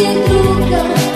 truca